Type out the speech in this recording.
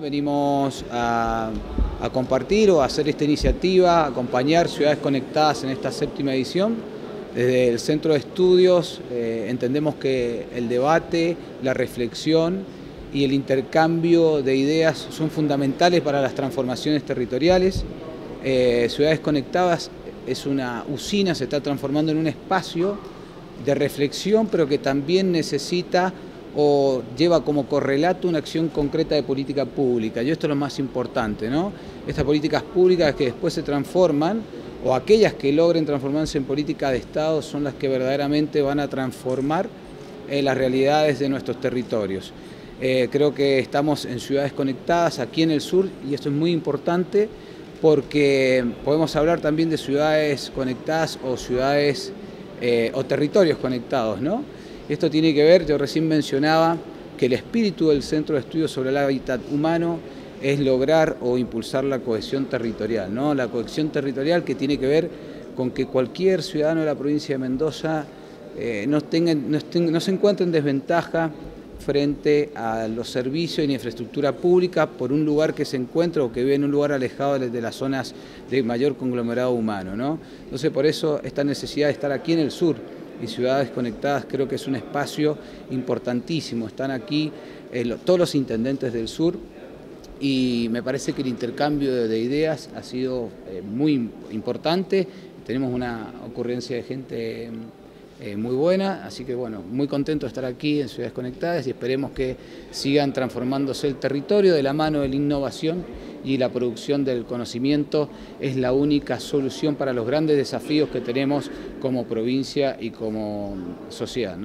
Venimos a, compartir o a hacer esta iniciativa, acompañar Ciudades Conectadas en esta séptima edición. Desde el Centro de Estudios eh, entendemos que el debate, la reflexión y el intercambio de ideas son fundamentales para las transformaciones territoriales. Eh, Ciudades Conectadas es una usina, se está transformando en un espacio de reflexión, pero que también necesita o lleva como correlato una acción concreta de política pública. Y esto es lo más importante, ¿no? Estas políticas públicas que después se transforman, o aquellas que logren transformarse en política de Estado, son las que verdaderamente van a transformar eh, las realidades de nuestros territorios. Eh, creo que estamos en ciudades conectadas aquí en el sur y esto es muy importante porque podemos hablar también de ciudades conectadas o ciudades eh, o territorios conectados, ¿no? Esto tiene que ver, yo recién mencionaba que el espíritu del Centro de Estudios sobre el Hábitat Humano es lograr o impulsar la cohesión territorial, ¿no? La cohesión territorial que tiene que ver con que cualquier ciudadano de la provincia de Mendoza eh, no, se encuentre en desventaja frente a los servicios y la infraestructura pública por un lugar que se encuentra o que vive en un lugar alejado de, las zonas de mayor conglomerado humano. ¿no? Entonces por eso esta necesidad de estar aquí en el sur, y Ciudades Conectadas creo que es un espacio importantísimo. Están aquí eh, todos los intendentes del sur y me parece que el intercambio de, ideas ha sido eh, muy importante. Tenemos una ocurrencia de gente eh, muy buena, así que bueno, muy contento de estar aquí en Ciudades Conectadas y esperemos que sigan transformándose el territorio de la mano de la innovación y la producción del conocimiento es la única solución para los grandes desafíos que tenemos como provincia y como sociedad.